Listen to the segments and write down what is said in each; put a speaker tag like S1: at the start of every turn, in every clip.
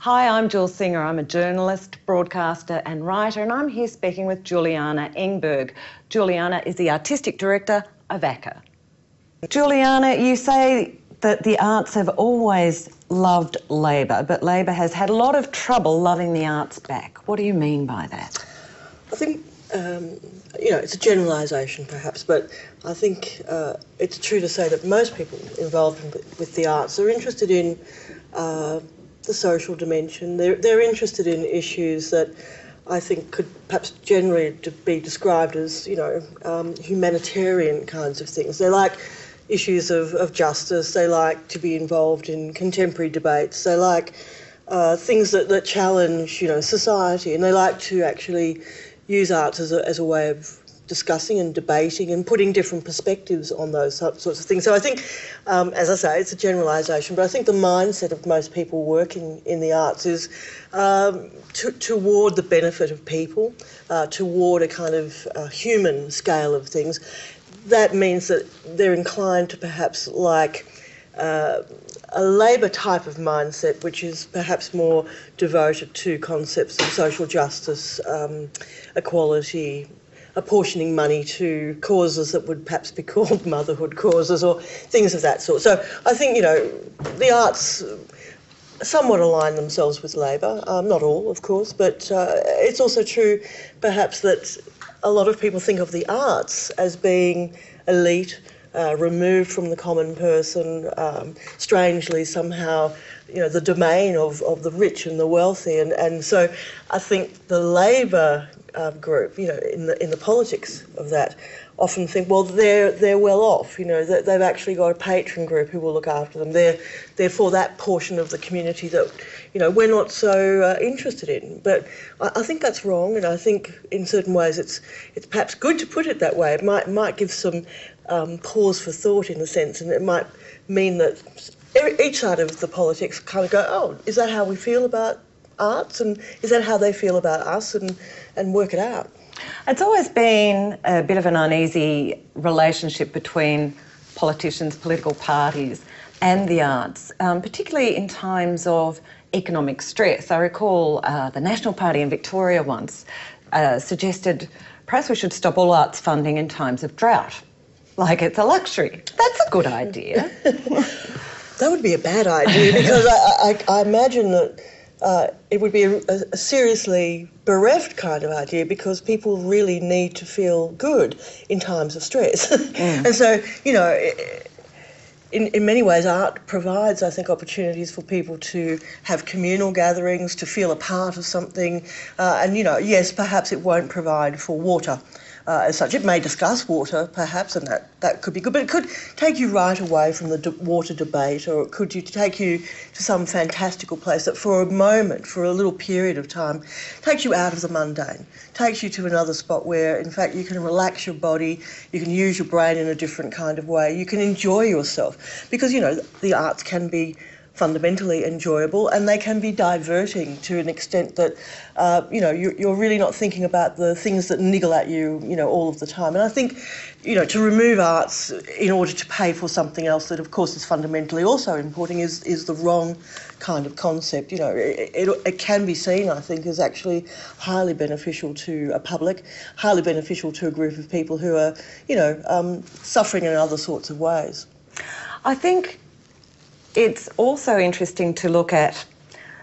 S1: Hi, I'm Jill Singer. I'm a journalist, broadcaster, and writer, and I'm here speaking with Juliana Engberg. Juliana is the artistic director of ACCA. Juliana, you say that the arts have always loved Labor, but Labor has had a lot of trouble loving the arts back. What do you mean by that?
S2: I think, um, you know, it's a generalisation perhaps, but I think uh, it's true to say that most people involved in, with the arts are interested in uh, the social dimension. They're, they're interested in issues that I think could perhaps generally be described as, you know, um, humanitarian kinds of things. They like issues of, of justice. They like to be involved in contemporary debates. They like uh, things that, that challenge, you know, society, and they like to actually use arts as a, as a way of discussing and debating and putting different perspectives on those sorts of things. So I think, um, as I say, it's a generalisation, but I think the mindset of most people working in the arts is um, to, toward the benefit of people, uh, toward a kind of uh, human scale of things. That means that they're inclined to perhaps like. Uh, a Labor type of mindset, which is perhaps more devoted to concepts of social justice, um, equality, apportioning money to causes that would perhaps be called motherhood causes or things of that sort. So I think, you know, the arts somewhat align themselves with Labor, um, not all, of course, but uh, it's also true perhaps that a lot of people think of the arts as being elite. Uh, removed from the common person, um, strangely somehow, you know, the domain of, of the rich and the wealthy. And, and so I think the Labor um, group, you know, in the in the politics of that, often think, well, they're they're well off. You know, they've actually got a patron group who will look after them. They're therefore that portion of the community that, you know, we're not so uh, interested in. But I, I, think that's wrong, and I think in certain ways it's it's perhaps good to put it that way. It might might give some um, pause for thought in a sense, and it might mean that each side of the politics kind of go, oh, is that how we feel about arts, and is that how they feel about us, and and work it out.
S1: It's always been a bit of an uneasy relationship between politicians, political parties, and the arts, um, particularly in times of economic stress. I recall uh, the National Party in Victoria once uh, suggested perhaps we should stop all arts funding in times of drought. Like it's a luxury. That's a good idea.
S2: that would be a bad idea because I, I, I imagine that uh, it would be a, a, seriously bereft kind of idea because people really need to feel good in times of stress. Mm. and so, you know, in, in many ways, art provides, I think, opportunities for people to have communal gatherings, to feel a part of something. Uh, and, you know, yes, perhaps it won't provide for water uh, as such. It may discuss water, perhaps, and that, that could be good, but it could take you right away from the de- water debate, or it could you take you to some fantastical place that, for a moment, for a little period of time, takes you out of the mundane, takes you to another spot where, in fact, you can relax your body, you can use your brain in a different kind of way, you can enjoy yourself, because you know the arts can be fundamentally enjoyable and they can be diverting to an extent that uh, you know you're, you're, really not thinking about the things that niggle at you you know all of the time. And I think you know to remove arts in order to pay for something else that of course is fundamentally also important is is the wrong kind of concept. You know it, it, it can be seen I think as actually highly beneficial to a public highly beneficial to a group of people who are you know um, suffering in other sorts of ways.
S1: I think it's also interesting to look at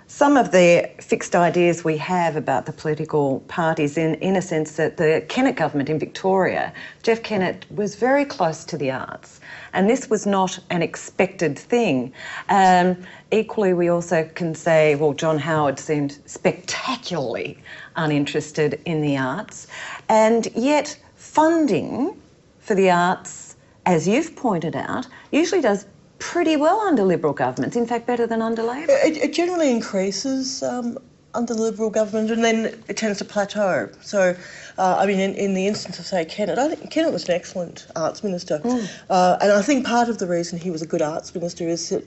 S1: some of the fixed ideas we have about the political parties in, in a sense that the Kennett government in Victoria, Jeff Kennett was very close to the arts and this was not an expected thing. Um, equally, we also can say, well, John Howard seemed spectacularly uninterested in the arts and yet funding for the arts, as you've pointed out, usually does pretty well under Liberal governments, in fact, better than under Labor.
S2: It, it generally increases um, under the Liberal government and then it tends to plateau. So, uh, I mean, in, in, the instance of, say, Kennett, I think Kennett was an excellent arts minister. Mm. Uh, and I think part of the reason he was a good arts minister is that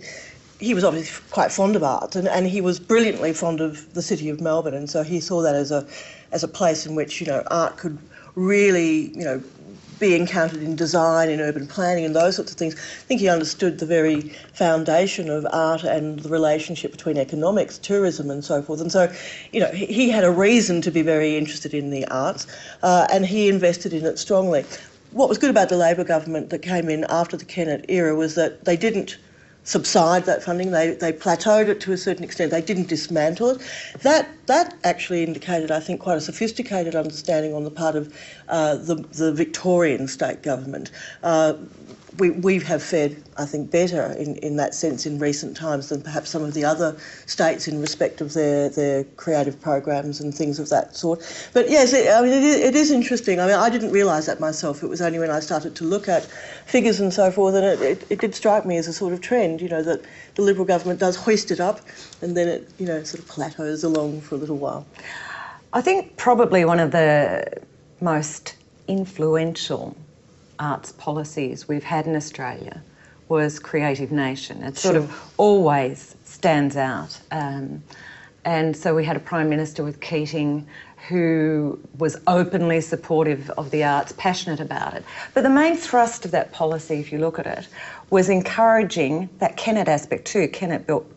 S2: he was obviously quite fond of art and, and he was brilliantly fond of the city of Melbourne. And so he saw that as a, as a place in which, you know, art could really, you know, be encountered in design, in urban planning, and those sorts of things. I think he understood the very foundation of art and the relationship between economics, tourism, and so forth. And so, you know, he, had a reason to be very interested in the arts, uh, and he invested in it strongly. What was good about the Labor government that came in after the Kennett era was that they didn't subside that funding. They, they plateaued it to a certain extent. They didn't dismantle it. That that actually indicated, I think, quite a sophisticated understanding on the part of uh, the the Victorian state government. Uh, we, we have fared, I think, better in, in that sense in recent times than perhaps some of the other states in respect of their, their creative programs and things of that sort. But yes, it, I mean, it is, it is interesting. I mean, I didn't realise that myself. It was only when I started to look at figures and so forth, and it, it, it did strike me as a sort of trend, you know, that the Liberal government does hoist it up and then it, you know, sort of plateaus along for a little while.
S1: I think probably one of the most influential arts policies we've had in Australia was Creative Nation. It sort of always stands out. Um, and so we had a Prime Minister with Keating who was openly supportive of the arts, passionate about it. But the main thrust of that policy, if you look at it, was encouraging that Kennett aspect too. Kennett built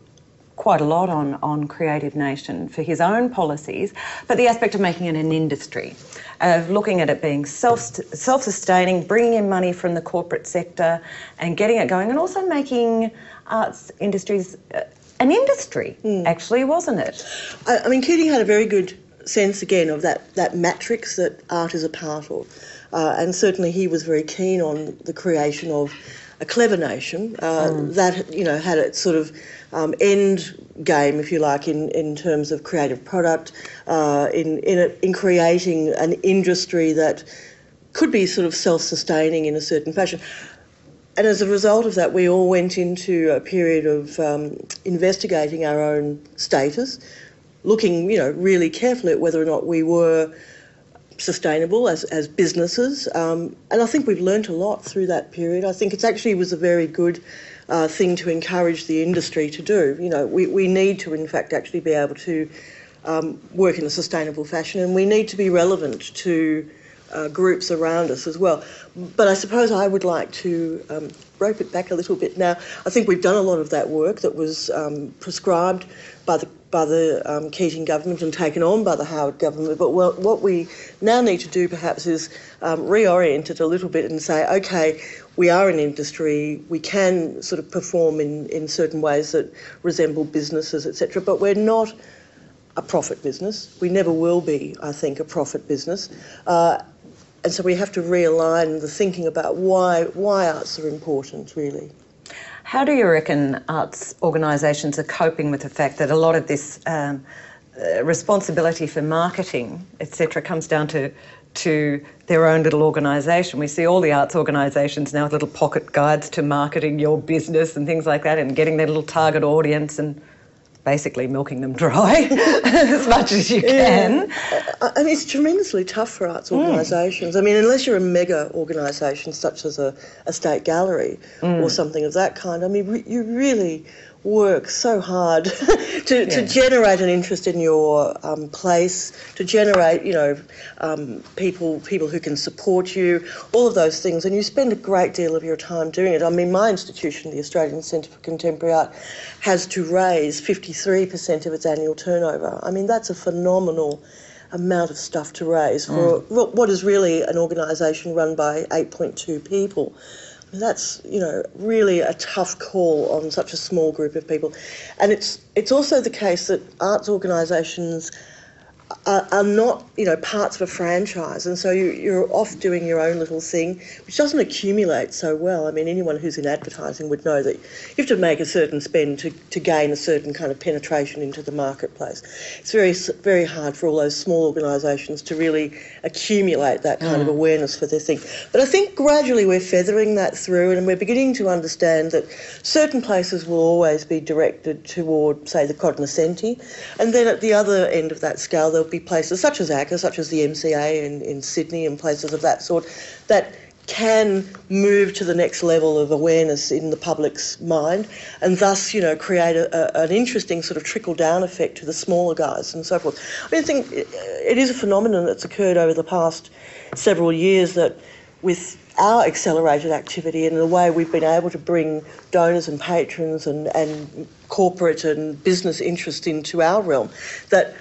S1: quite a lot on, on Creative Nation for his own policies, but the aspect of making it an industry, of looking at it being self, self-sustaining, bringing in money from the corporate sector and getting it going, and also making arts industries uh, an industry, mm. actually, wasn't it?
S2: I, I, mean, Keating had a very good sense, again, of that, that matrix that art is a part of. Uh, and certainly he was very keen on the creation of a clever nation uh, mm. that, you know, had its sort of um, end game, if you like, in, in terms of creative product, uh, in, in, in creating an industry that could be sort of self sustaining in a certain fashion. And as a result of that, we all went into a period of um, investigating our own status, looking, you know, really carefully at whether or not we were sustainable as, as businesses. Um, and I think we've learnt a lot through that period. I think it actually was a very good uh, thing to encourage the industry to do. You know, we, we need to, in fact, actually be able to um, work in a sustainable fashion and we need to be relevant to uh, groups around us as well. But I suppose I would like to um, rope it back a little bit now. I think we've done a lot of that work that was um, prescribed by the by the um, Keating government and taken on by the Howard government. But well, what we now need to do perhaps is um, reorient it a little bit and say, okay, we are an industry, we can sort of perform in, in certain ways that resemble businesses, etc., but we're not a profit business. We never will be, I think, a profit business. Uh, and so we have to realign the thinking about why, why arts are important, really.
S1: How do you reckon arts organisations are coping with the fact that a lot of this um, uh, responsibility for marketing, etc., comes down to to their own little organisation. We see all the arts organisations now with little pocket guides to marketing your business and things like that, and getting their little target audience and basically milking them dry as much as you can.
S2: Yeah. And it's tremendously tough for arts hmm. organisations. Mm. I mean, unless you're a mega organisation such as a, a state gallery mm. or something of that kind, I mean, re- you really work so hard to, yeah. to generate an interest in your um, place, to generate, you know, um, people people who can support you, all of those things, and you spend a great deal of your time doing it. I mean, my institution, the Australian Centre for Contemporary Art, has to raise 53% of its annual turnover. I mean, that's a phenomenal amount of stuff to raise for mm. what is really an organisation run by 8.2 people that's you know really a tough call on such a small group of people, and it's it's also the case that arts organisations are, are, not, you know, parts of a franchise, and so you, you're off doing your own little thing, which doesn't accumulate so well. I mean, anyone who's in advertising would know that you have to make a certain spend to, to gain a certain kind of penetration into the marketplace. It's very very hard for all those small organisations to really accumulate that kind mm. of awareness for their thing. But I think gradually we're feathering that through, and we're beginning to understand that certain places will always be directed toward, say, the cognoscenti, and then at the other end of that scale, there'll be places such as ACCA, such as the MCA in, in Sydney and places of that sort that can move to the next level of awareness in the public's mind and thus, you know, create a, a, an interesting sort of trickle down effect to the smaller guys and so forth. I, mean, I think uh, it is a phenomenon that's occurred over the past several years that with our accelerated activity and the way we've been able to bring donors and patrons and, and corporate and business interest into our realm, that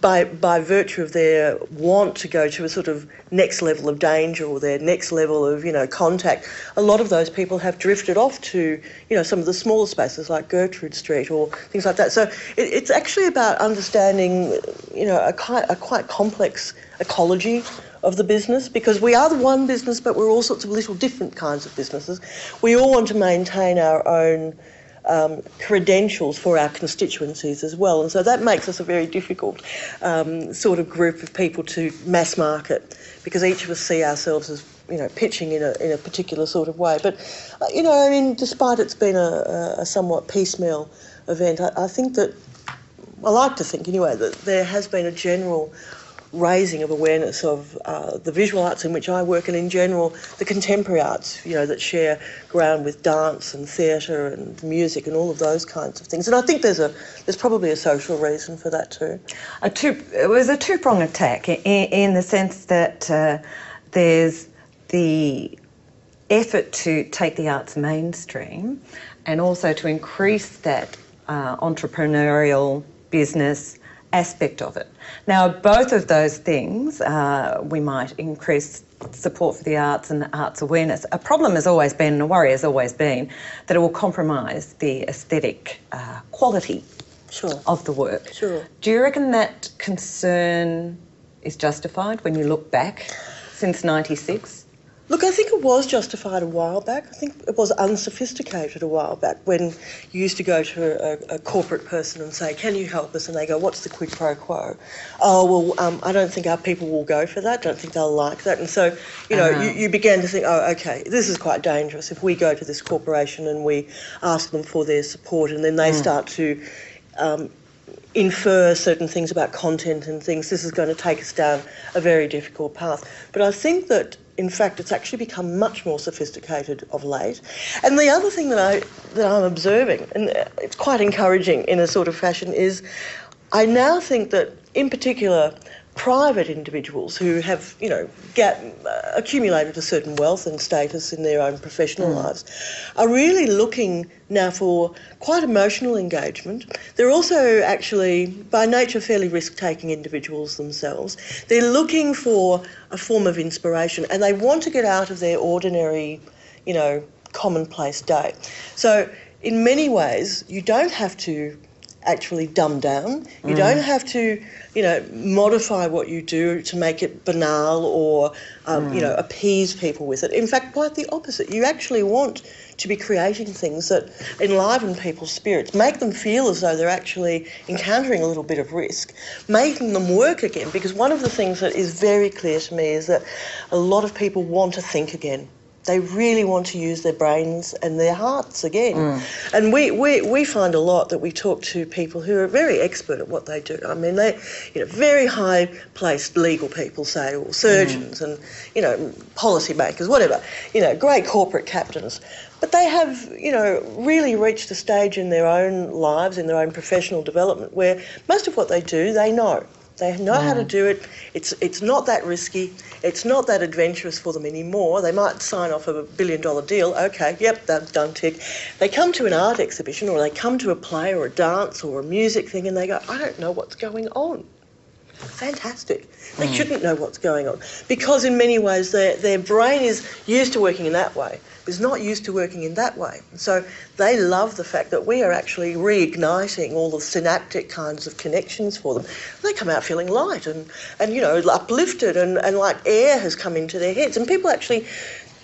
S2: by by virtue of their want to go to a sort of next level of danger or their next level of you know contact, a lot of those people have drifted off to you know some of the smaller spaces like Gertrude Street or things like that. So it, it's actually about understanding you know a quite a quite complex ecology of the business because we are the one business, but we're all sorts of little different kinds of businesses. We all want to maintain our own um, credentials for our constituencies as well. And so that makes us a very difficult um, sort of group of people to mass market because each of us see ourselves as you know pitching in a in a particular sort of way. But uh, you know, I mean, despite it's been a, a somewhat piecemeal event, I, I think that I like to think anyway that there has been a general raising of awareness of uh, the visual arts in which I work and in general the contemporary arts, you know, that share ground with dance and theatre and music and all of those kinds of things. And I think there's a there's probably a social reason for that too.
S1: A two, it was a two-prong attack in, in the sense that uh, there's the effort to take the arts mainstream and also to increase that uh, entrepreneurial business aspect of it. Now, both of those things, uh, we might increase support for the arts and arts awareness. A problem has always been, and a worry has always been, that it will compromise the aesthetic uh, quality
S2: sure.
S1: of the work.
S2: Sure.
S1: Do you reckon that concern is justified when you look back since 96?
S2: Look, I think it was justified a while back. I think it was unsophisticated a while back when you used to go to a, a corporate person and say, Can you help us? And they go, What's the quid pro quo? Oh, well, um, I don't think our people will go for that. don't think they'll like that. And so, you know, uh-huh. you, you began to think, Oh, okay, this is quite dangerous. If we go to this corporation and we ask them for their support and then they mm. start to um, infer certain things about content and things, this is going to take us down a very difficult path. But I think that in fact, it's actually become much more sophisticated of late. And the other thing that I that I'm observing, and it's quite encouraging in a sort of fashion, is I now think that, in particular, private individuals who have, you know, get, uh, accumulated a certain wealth and status in their own professional mm. lives, are really looking now for quite emotional engagement. They're also actually, by nature, fairly risk-taking individuals themselves. They're looking for a form of inspiration, and they want to get out of their ordinary, you know, commonplace day. So, in many ways, you don't have to actually dumb down. You mm. don't have to, you know, modify what you do to make it banal or, um, mm. you know, appease people with it. In fact, quite the opposite. You actually want to be creating things that enliven people's spirits, make them feel as though they're actually encountering a little bit of risk, making them work again. Because one of the things that is very clear to me is that a lot of people want to think again. They really want to use their brains and their hearts again. Mm. And we, we, we find a lot that we talk to people who are very expert at what they do. I mean, they, you know, very high placed legal people, say, or surgeons mm. and, you know, policy makers, whatever, you know, great corporate captains. But they have, you know, really reached a stage in their own lives, in their own professional development, where most of what they do, they know. They know mm. how to mm. do it. It's it's not that risky. It's not that adventurous for them anymore. They might sign off a billion dollar deal. Okay, yep, that's done tick. They come to an art exhibition or they come to a play or a dance or a music thing and they go, I don't know what's going on. Fantastic. They mm. shouldn't know what's going on because in many ways their, their brain is used to working in that way is not used to working in that way. So they love the fact that we are actually reigniting all the synaptic kinds of connections for them. They come out feeling light and, and you know, uplifted and, and like air has come into their heads. And people actually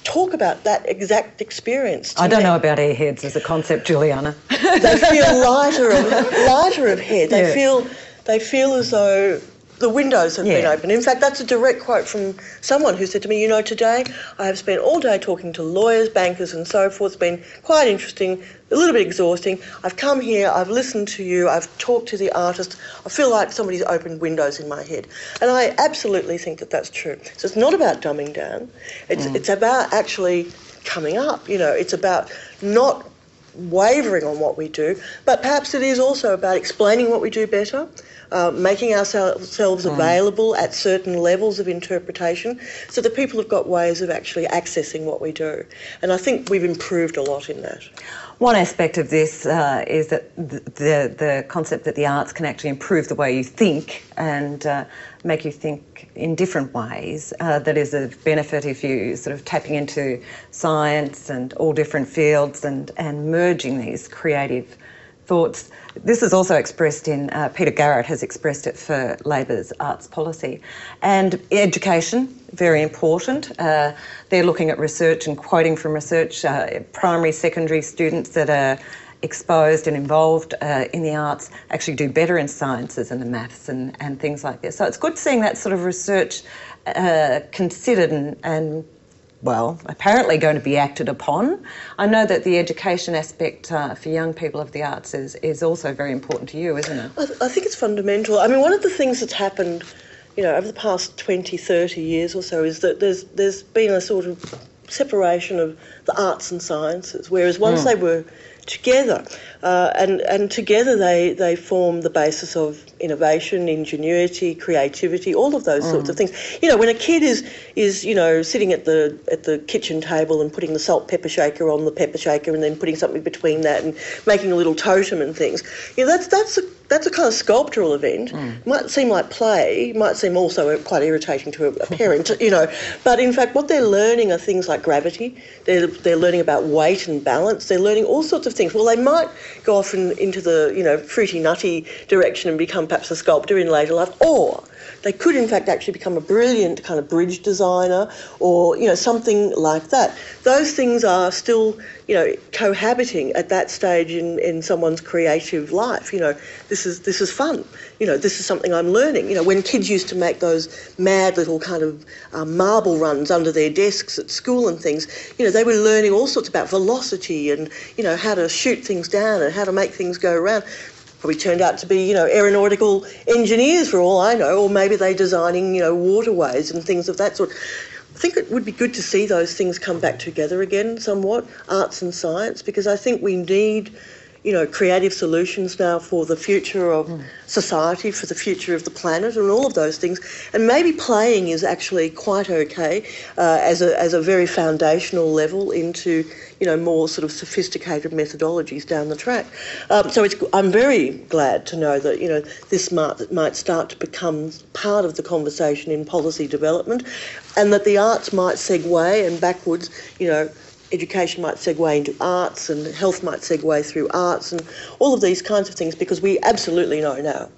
S2: talk about that exact experience.
S1: I don't know about airheads as a concept, Juliana.
S2: they feel lighter and lighter of head. They yeah. feel they feel as though the windows have yeah. been open. In fact, that's a direct quote from someone who said to me, You know, today I have spent all day talking to lawyers, bankers, and so forth. It's been quite interesting, a little bit exhausting. I've come here, I've listened to you, I've talked to the artist. I feel like somebody's opened windows in my head. And I absolutely think that that's true. So it's not about dumbing down, it's, mm. it's about actually coming up. You know, it's about not wavering on what we do, but perhaps it is also about explaining what we do better, uh, making ourselves available at certain levels of interpretation so that people have got ways of actually accessing what we do. And I think we've improved a lot in that.
S1: One aspect of this uh, is that the, the, the concept that the arts can actually improve the way you think and uh, make you think in different ways. Uh, that is a benefit if you sort of tapping into science and all different fields and, and merging these creative thoughts. This is also expressed in, uh, Peter Garrett has expressed it for Labor's arts policy. And education, very important. Uh, they're looking at research and quoting from research, uh, primary, secondary students that are exposed and involved uh, in the arts actually do better in sciences and the maths and, and things like this. So it's good seeing that sort of research uh, considered and, and well, apparently going to be acted upon. I know that the education aspect uh, for young people of the arts is, is also very important to you, isn't it?
S2: I, th- I think it's fundamental. I mean, one of the things that's happened, you know, over the past 20, 30 years or so is that there's there's been a sort of separation of the arts and sciences, whereas once mm. they were together. Uh, and, and together they, they form the basis of innovation, ingenuity, creativity, all of those mm. sorts of things. You know, when a kid is, is, you know, sitting at the, at the kitchen table and putting the salt pepper shaker on the pepper shaker and then putting something between that and making a little totem and things, you know, that's, that's a that's a kind of sculptural event. Mm. Might seem like play, might seem also quite irritating to a, parent, you know. But in fact, what they're learning are things like gravity. They're, they're learning about weight and balance. They're learning all sorts of things. Well, they might go off in, into the, you know, fruity nutty direction and become perhaps a sculptor in later life, or they could in fact actually become a brilliant kind of bridge designer or you know something like that. Those things are still you know cohabiting at that stage in, in someone's creative life. You know this is this is fun. You know this is something i'm learning. You know when kids used to make those mad little kind of um, marble runs under their desks at school and things you know they were learning all sorts about velocity and you know how to shoot things down and how to make things go around probably turned out to be, you know, aeronautical engineers for all I know, or maybe they're designing, you know, waterways and things of that sort. I think it would be good to see those things come back together again somewhat, arts and science, because I think we need you know, creative solutions now for the future of mm. society, for the future of the planet, and all of those things. And maybe playing is actually quite okay uh, as a as a very foundational level into you know more sort of sophisticated methodologies down the track. Um, so it's I'm very glad to know that you know this might might start to become part of the conversation in policy development, and that the arts might segue and backwards, you know education might segue into arts and health might segue through arts and all of these kinds of things because we absolutely know now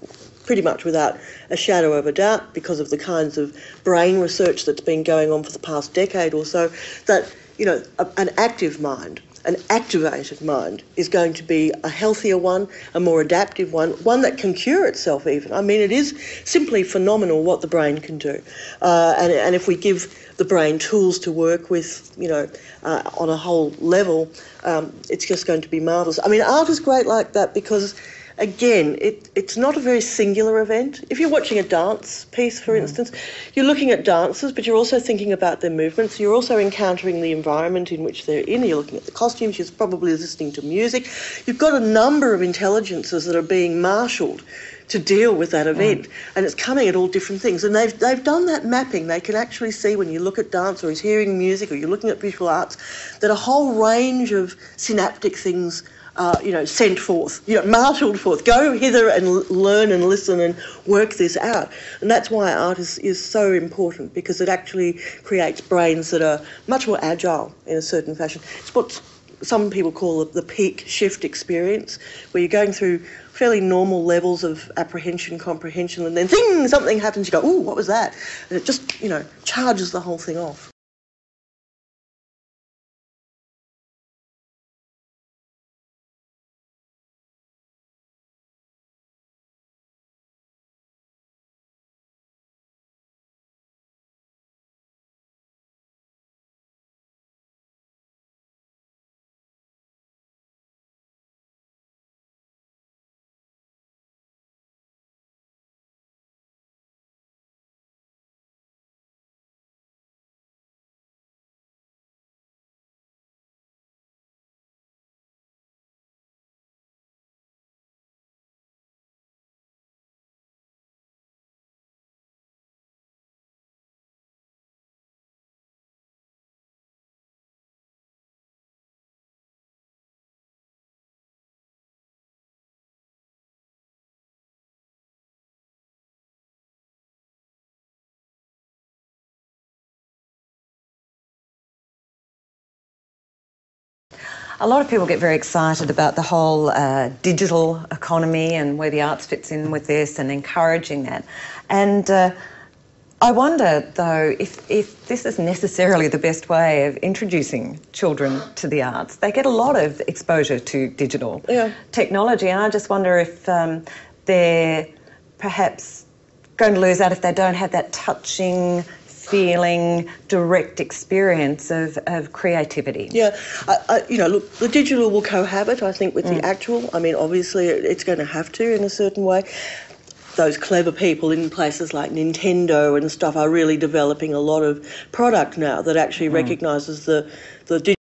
S2: pretty much without a shadow of a doubt because of the kinds of brain research that's been going on for the past decade or so that you know a, an active mind an activated mind is going to be a healthier one, a more adaptive one, one that can cure itself even. I mean, it is simply phenomenal what the brain can do. Uh, and, and if we give the brain tools to work with, you know, uh, on a whole level, um, it's just going to be marvellous. I mean, art is great like that because, again, it, it's not a very singular event. If you're watching a dance piece, for mm. instance, you're looking at dancers, but you're also thinking about their movements. You're also encountering the environment in which they're in. You're looking at the costumes. You're probably listening to music. You've got a number of intelligences that are being marshalled to deal with that event. Mm. And it's coming at all different things. And they've, they've done that mapping. They can actually see when you look at dance or he's hearing music or you're looking at visual arts that a whole range of synaptic things uh, you know, sent forth, you know, marshalled forth. Go hither and l- learn and listen and work this out. And that's why art is, is so important because it actually creates brains that are much more agile in a certain fashion. It's what some people call the peak shift experience, where you're going through fairly normal levels of apprehension, comprehension, and then thing, something happens, you go, ooh, what was that? And it just, you know, charges the whole thing off.
S1: A lot of people get very excited about the whole uh, digital economy and where the arts fits in with this and encouraging that. And uh, I wonder, though, if, if this is necessarily the best way of introducing children to the arts. They get a lot of exposure to digital
S2: Yeah.
S1: technology, and I just wonder if um, they're perhaps going to lose out if they don't have that touching, feeling, direct experience of, of creativity.
S2: Yeah, I, I, you know, look, the digital will cohabit, I think, with the mm. actual. I mean, obviously, it's going to have to in a certain way. Those clever people in places like Nintendo and stuff are really developing a lot of product now that actually mm. recognises the the digital.